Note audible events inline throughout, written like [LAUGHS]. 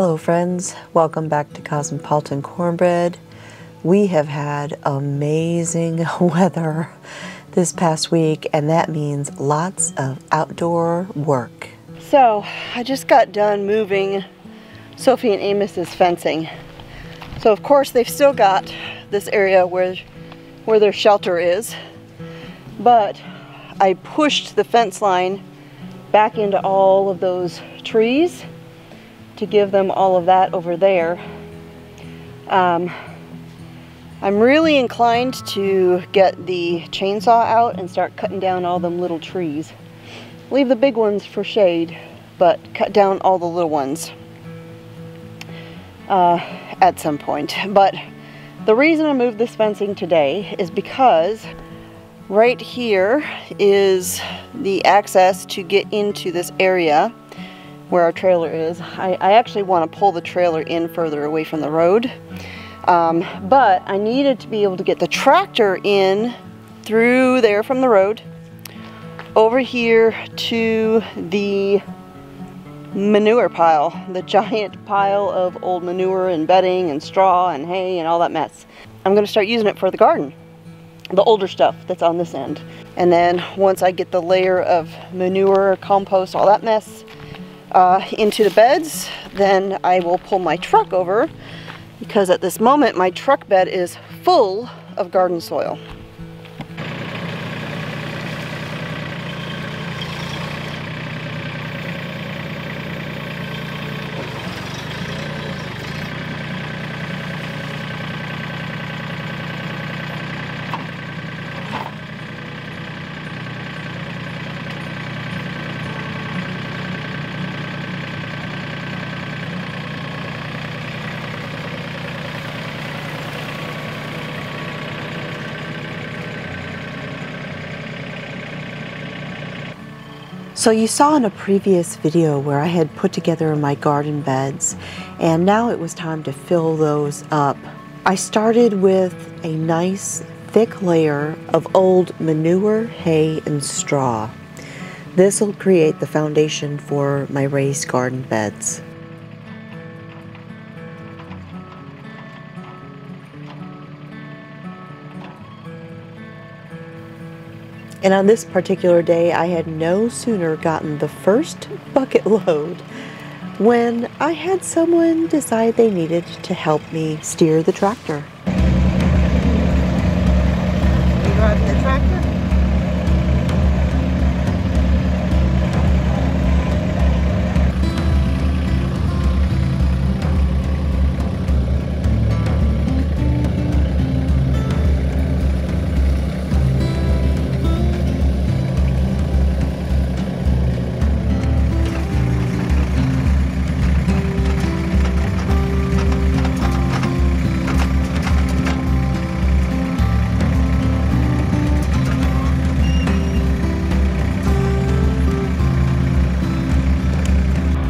Hello, friends. Welcome back to Cosmopolitan Cornbread. We have had amazing [LAUGHS] weather this past week, and that means lots of outdoor work. So, I just got done moving Sophie and Amos's fencing. So, of course, they've still got this area where, where their shelter is, but I pushed the fence line back into all of those trees to give them all of that over there. Um, I'm really inclined to get the chainsaw out and start cutting down all them little trees. Leave the big ones for shade, but cut down all the little ones uh, at some point. But the reason I moved this fencing today is because right here is the access to get into this area where our trailer is. I, I actually want to pull the trailer in further away from the road. Um, but I needed to be able to get the tractor in through there from the road over here to the manure pile, the giant pile of old manure and bedding and straw and hay and all that mess. I'm going to start using it for the garden, the older stuff that's on this end. And then once I get the layer of manure, compost, all that mess uh, into the beds, then I will pull my truck over because at this moment my truck bed is full of garden soil. So you saw in a previous video where I had put together my garden beds and now it was time to fill those up. I started with a nice thick layer of old manure, hay, and straw. This will create the foundation for my raised garden beds. And on this particular day, I had no sooner gotten the first bucket load when I had someone decide they needed to help me steer the tractor.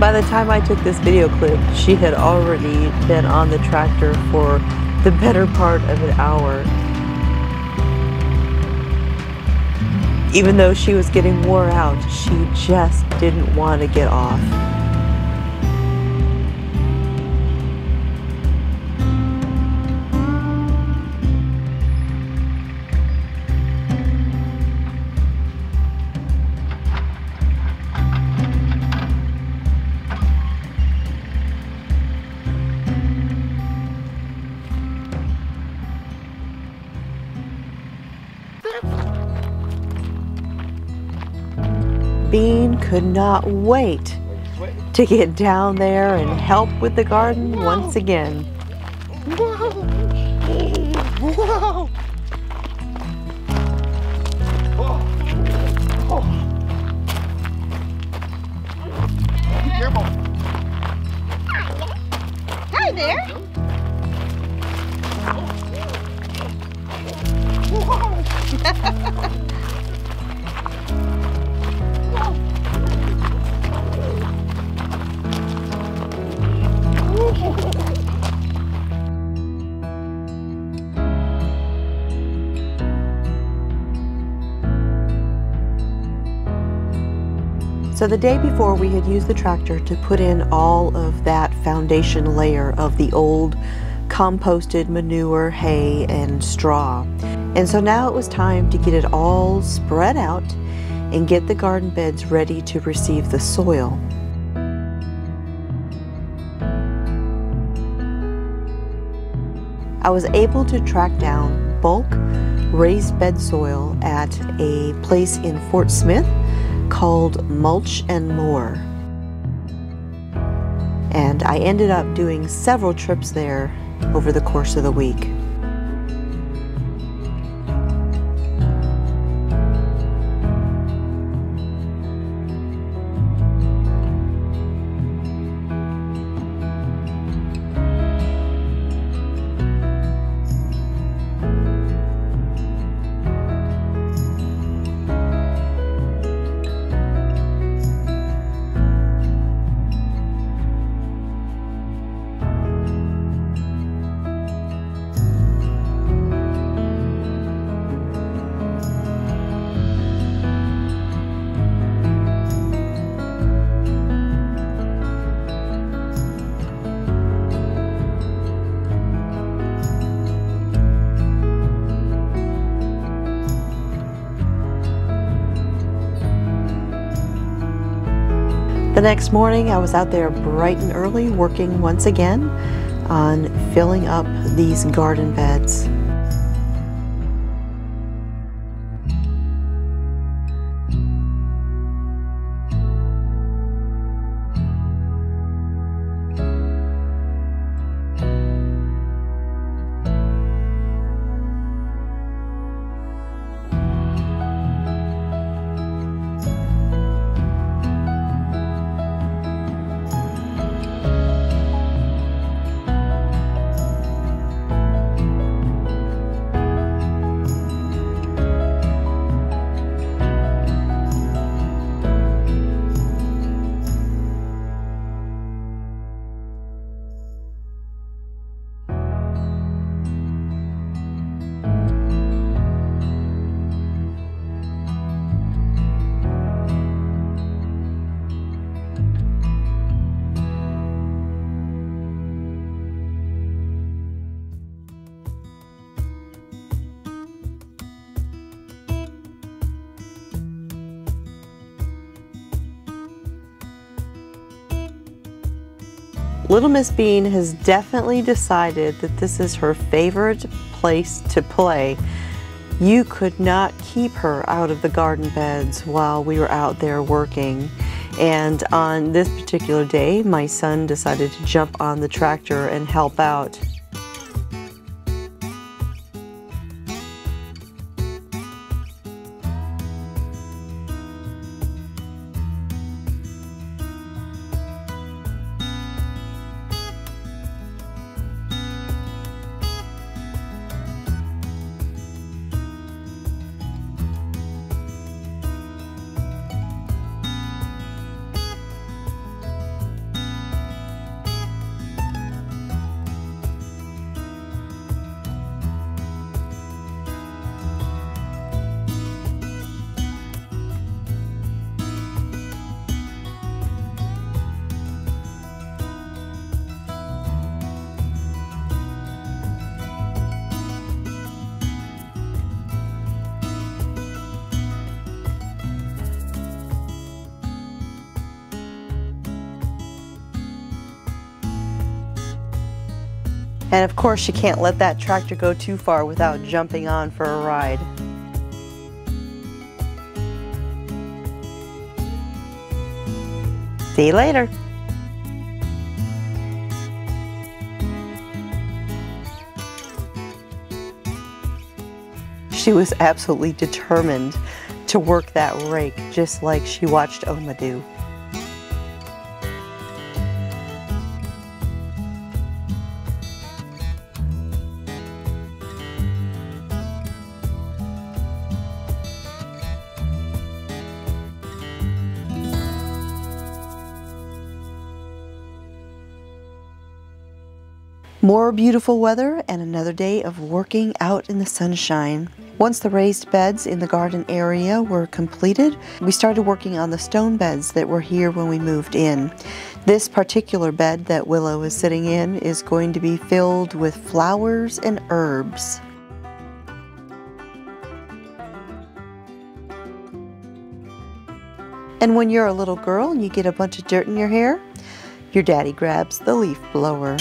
By the time I took this video clip, she had already been on the tractor for the better part of an hour. Even though she was getting wore out, she just didn't want to get off. Bean could not wait to get down there and help with the garden once again. Whoa! Whoa! Hi there. Whoa. [LAUGHS] So the day before we had used the tractor to put in all of that foundation layer of the old composted manure, hay, and straw. And so now it was time to get it all spread out and get the garden beds ready to receive the soil. I was able to track down bulk raised bed soil at a place in Fort Smith called Mulch and More. And I ended up doing several trips there over the course of the week. Next morning, I was out there bright and early working once again on filling up these garden beds. Little Miss Bean has definitely decided that this is her favorite place to play. You could not keep her out of the garden beds while we were out there working. And on this particular day, my son decided to jump on the tractor and help out. And of course, you can't let that tractor go too far without jumping on for a ride. See you later. She was absolutely determined to work that rake just like she watched Oma do. More beautiful weather and another day of working out in the sunshine. Once the raised beds in the garden area were completed, we started working on the stone beds that were here when we moved in. This particular bed that Willow is sitting in is going to be filled with flowers and herbs. And when you're a little girl and you get a bunch of dirt in your hair, your daddy grabs the leaf blower.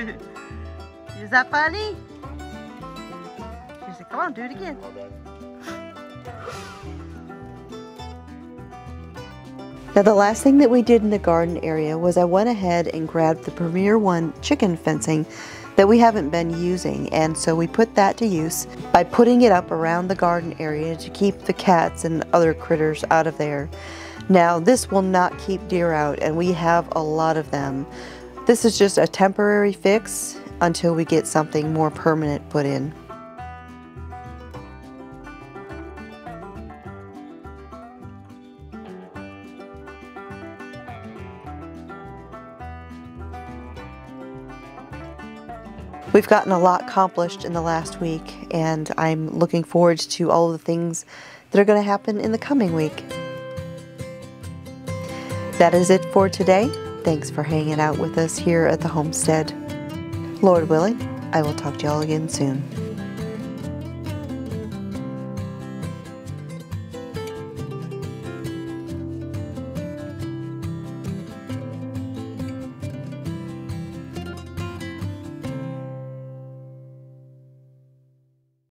[LAUGHS] Is that funny? She said, come on, do it again. [SIGHS] Now the last thing that we did in the garden area was I went ahead and grabbed the Premier One chicken fencing that we haven't been using and so we put that to use by putting it up around the garden area to keep the cats and other critters out of there. Now this will not keep deer out and we have a lot of them. This is just a temporary fix until we get something more permanent put in. We've gotten a lot accomplished in the last week, and I'm looking forward to all the things that are going to happen in the coming week. That is it for today. Thanks for hanging out with us here at the homestead. Lord willing, I will talk to y'all again soon.